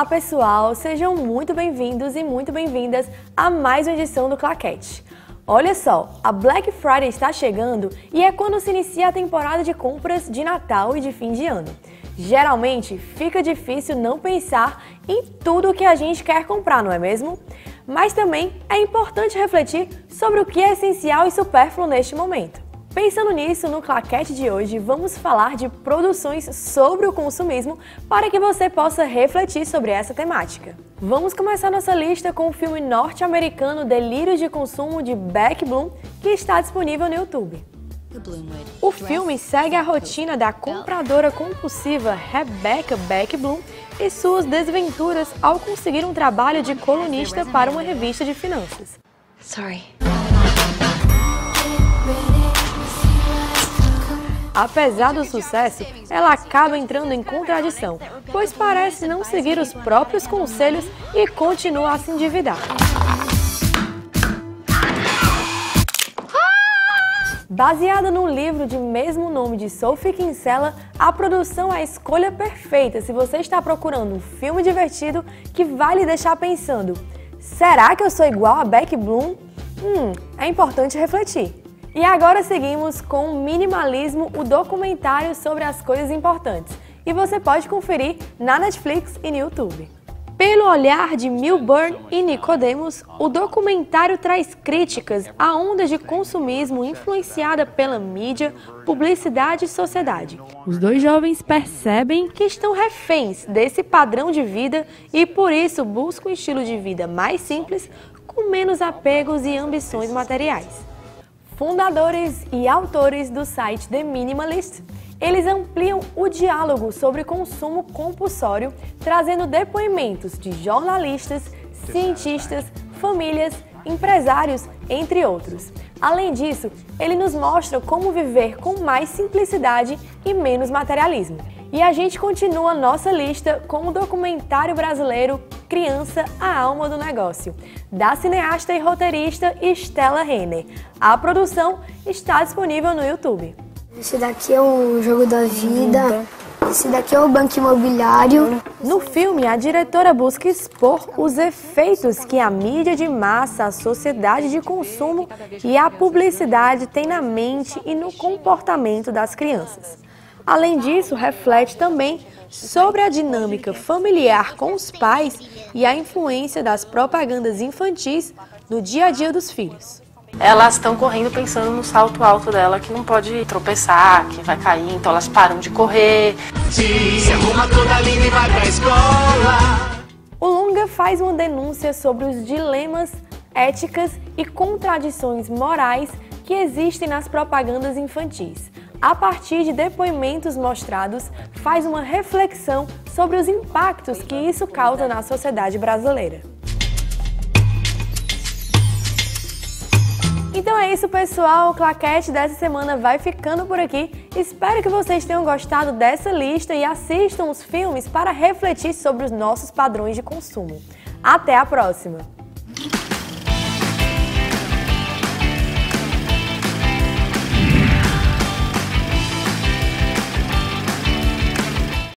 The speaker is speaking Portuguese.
Olá pessoal, sejam muito bem-vindos e muito bem-vindas a mais uma edição do Claquete. Olha só, a Black Friday está chegando e é quando se inicia a temporada de compras de Natal e de fim de ano. Geralmente fica difícil não pensar em tudo o que a gente quer comprar, não é mesmo? Mas também é importante refletir sobre o que é essencial e supérfluo neste momento. Pensando nisso, no claquete de hoje vamos falar de produções sobre o consumismo para que você possa refletir sobre essa temática. Vamos começar nossa lista com o filme norte-americano Delírios de Consumo de Beck Bloom, que está disponível no YouTube. O filme segue a rotina da compradora compulsiva Rebecca Beck Bloom e suas desventuras ao conseguir um trabalho de colunista para uma revista de finanças. Sorry. Apesar do sucesso, ela acaba entrando em contradição, pois parece não seguir os próprios conselhos e continua a se endividar. Baseada no livro de mesmo nome de Sophie Kinsella, a produção é a escolha perfeita se você está procurando um filme divertido que vai lhe deixar pensando: será que eu sou igual a Beck Bloom? Hum, é importante refletir. E agora seguimos com Minimalismo, o documentário sobre as coisas importantes. E você pode conferir na Netflix e no YouTube. Pelo olhar de Milburn e Nicodemus, o documentário traz críticas à onda de consumismo influenciada pela mídia, publicidade e sociedade. Os dois jovens percebem que estão reféns desse padrão de vida e por isso buscam um estilo de vida mais simples, com menos apegos e ambições materiais fundadores e autores do site The Minimalist, eles ampliam o diálogo sobre consumo compulsório, trazendo depoimentos de jornalistas, cientistas, famílias, empresários, entre outros. Além disso, ele nos mostra como viver com mais simplicidade e menos materialismo. E a gente continua nossa lista com o documentário brasileiro Criança, a Alma do Negócio, da cineasta e roteirista Stella Renner. A produção está disponível no YouTube. Esse daqui é o Jogo da Vida. Esse daqui é o Banco Imobiliário. No filme, a diretora busca expor os efeitos que a mídia de massa, a sociedade de consumo e a publicidade têm na mente e no comportamento das crianças. Além disso, reflete também sobre a dinâmica familiar com os pais e a influência das propagandas infantis no dia a dia dos filhos. Elas estão correndo pensando no salto alto dela, que não pode tropeçar, que vai cair, então elas param de correr. Se arruma toda linda e vai pra escola. O longa faz uma denúncia sobre os dilemas, éticas e contradições morais que existem nas propagandas infantis a partir de depoimentos mostrados, faz uma reflexão sobre os impactos que isso causa na sociedade brasileira. Então é isso, pessoal. O claquete dessa semana vai ficando por aqui. Espero que vocês tenham gostado dessa lista e assistam os filmes para refletir sobre os nossos padrões de consumo. Até a próxima!